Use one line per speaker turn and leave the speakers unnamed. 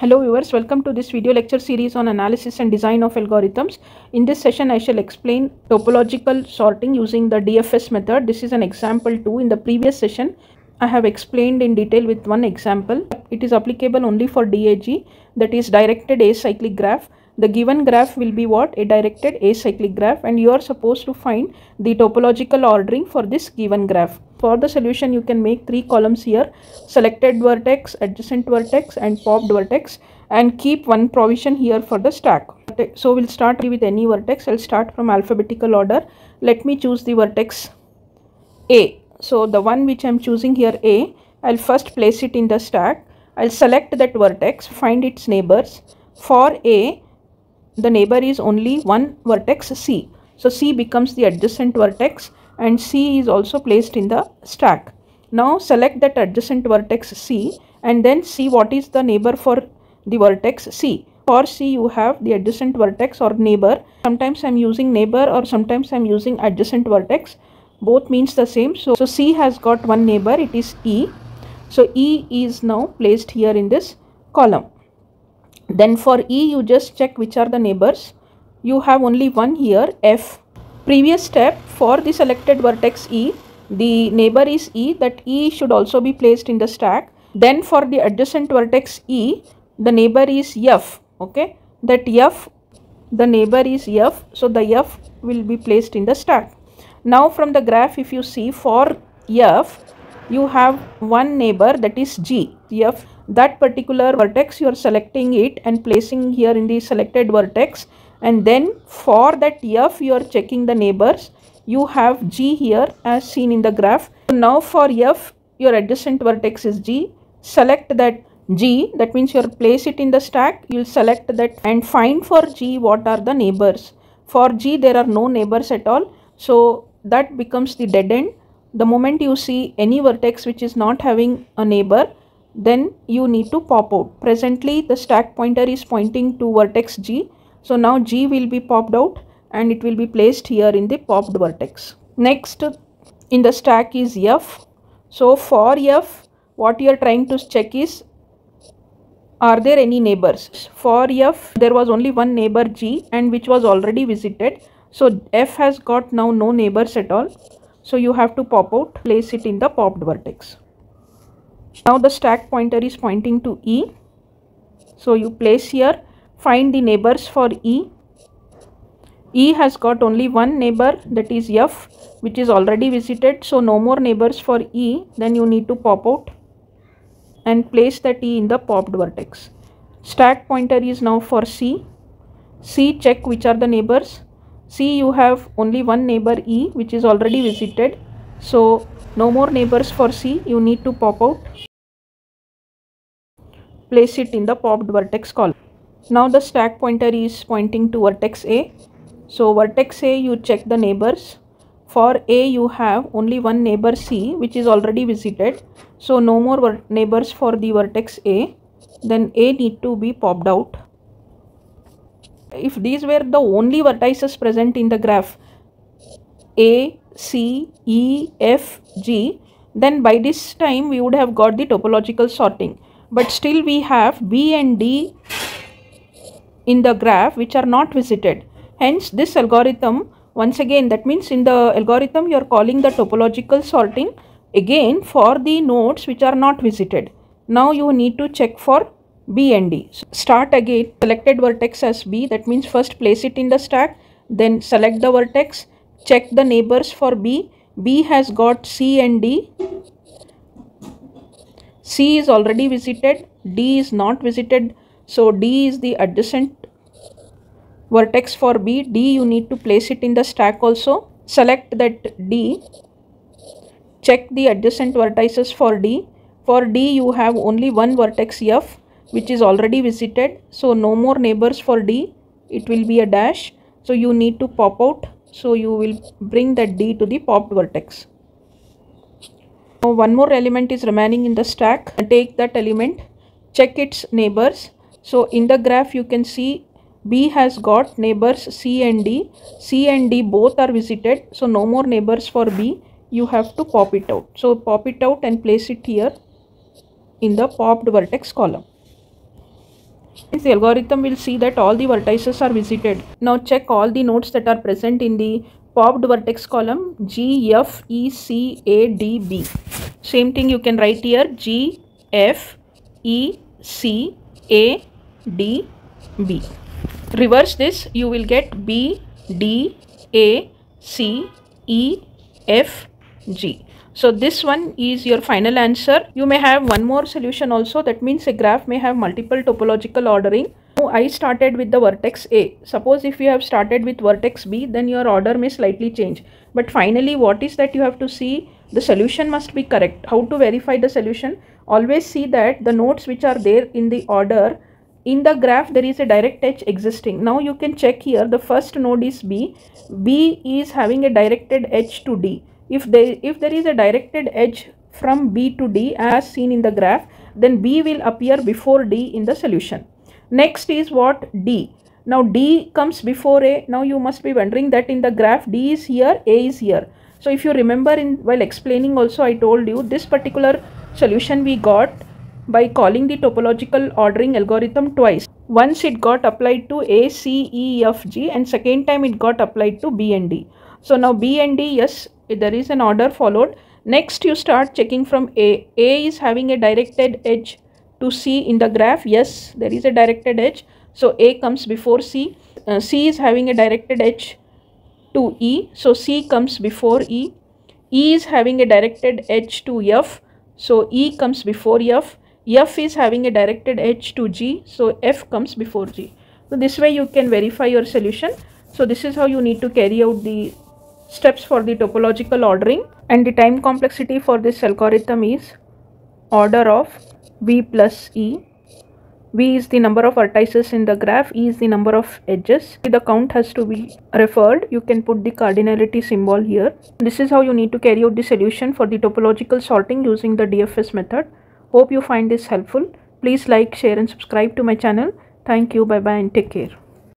Hello viewers, welcome to this video lecture series on analysis and design of algorithms. In this session, I shall explain topological sorting using the DFS method. This is an example 2. In the previous session, I have explained in detail with one example. It is applicable only for DAG that is directed acyclic graph. The given graph will be what? A directed acyclic graph and you are supposed to find the topological ordering for this given graph. For the solution, you can make three columns here selected vertex, adjacent vertex, and popped vertex, and keep one provision here for the stack. So, we'll start with any vertex. I'll start from alphabetical order. Let me choose the vertex A. So, the one which I'm choosing here A, I'll first place it in the stack. I'll select that vertex, find its neighbors. For A, the neighbor is only one vertex C. So, C becomes the adjacent vertex and C is also placed in the stack. Now select that adjacent vertex C and then see what is the neighbor for the vertex C. For C you have the adjacent vertex or neighbor. Sometimes I am using neighbor or sometimes I am using adjacent vertex. Both means the same. So, so C has got one neighbor it is E. So E is now placed here in this column. Then for E you just check which are the neighbors. You have only one here F previous step for the selected vertex E the neighbor is E that E should also be placed in the stack. Then for the adjacent vertex E the neighbor is F okay? That F the neighbor is F so the F will be placed in the stack. Now from the graph if you see for F you have one neighbor that is G F. That particular vertex you are selecting it and placing here in the selected vertex and then for that f you are checking the neighbors. You have g here as seen in the graph. Now for f your adjacent vertex is g. Select that g that means you place it in the stack. You'll select that and find for g what are the neighbors. For g there are no neighbors at all. So that becomes the dead end. The moment you see any vertex which is not having a neighbor then you need to pop out. Presently the stack pointer is pointing to vertex g so now G will be popped out and it will be placed here in the popped vertex. Next in the stack is F. So for F what you are trying to check is are there any neighbors? For F there was only one neighbor G and which was already visited. So F has got now no neighbors at all. So you have to pop out place it in the popped vertex. Now the stack pointer is pointing to E. So you place here Find the neighbors for E. E has got only one neighbor that is F which is already visited. So no more neighbors for E. Then you need to pop out and place that E in the popped vertex. Stack pointer is now for C. C check which are the neighbors. C you have only one neighbor E which is already visited. So no more neighbors for C. You need to pop out. Place it in the popped vertex column. Now the stack pointer is pointing to vertex A. So vertex A you check the neighbors. For A you have only one neighbor C which is already visited. So no more neighbors for the vertex A. Then A need to be popped out. If these were the only vertices present in the graph A, C, E, F, G then by this time we would have got the topological sorting. But still we have B and D in the graph which are not visited. Hence this algorithm once again that means in the algorithm you are calling the topological sorting again for the nodes which are not visited. Now you need to check for B and D. So start again selected vertex as B that means first place it in the stack then select the vertex check the neighbors for B. B has got C and D. C is already visited D is not visited so D is the adjacent vertex for B. D you need to place it in the stack also. Select that D. Check the adjacent vertices for D. For D you have only one vertex F which is already visited. So no more neighbors for D. It will be a dash. So you need to pop out. So you will bring that D to the popped vertex. Now one more element is remaining in the stack. Take that element. Check its neighbors. So in the graph you can see B has got neighbors C and D. C and D both are visited. So no more neighbors for B. You have to pop it out. So pop it out and place it here in the popped vertex column. the algorithm will see that all the vertices are visited. Now check all the nodes that are present in the popped vertex column G, F, E, C, A, D, B. Same thing you can write here G, F, E, C, A, D, B. Reverse this you will get B, D, A, C, E, F, G. So this one is your final answer. You may have one more solution also. That means a graph may have multiple topological ordering. Now I started with the vertex A. Suppose if you have started with vertex B, then your order may slightly change. But finally, what is that you have to see? The solution must be correct. How to verify the solution? Always see that the nodes which are there in the order in the graph there is a direct edge existing. Now you can check here. The first node is b. B is having a directed edge to d. If there if there is a directed edge from b to d as seen in the graph then b will appear before d in the solution. Next is what? D. Now d comes before a. Now you must be wondering that in the graph d is here a is here. So if you remember in while explaining also i told you this particular solution we got by calling the topological ordering algorithm twice. Once it got applied to a c e f g and second time it got applied to b and d. So now b and d yes there is an order followed. Next you start checking from a. A is having a directed edge to c in the graph. Yes there is a directed edge. So a comes before c. Uh, c is having a directed edge to e. So c comes before e. E is having a directed edge to f. So e comes before f f is having a directed edge to g so f comes before g so this way you can verify your solution so this is how you need to carry out the steps for the topological ordering and the time complexity for this algorithm is order of v plus e. v is the number of vertices in the graph, e is the number of edges. The count has to be referred. You can put the cardinality symbol here. This is how you need to carry out the solution for the topological sorting using the DFS method. Hope you find this helpful. Please like, share and subscribe to my channel. Thank you. Bye bye and take care.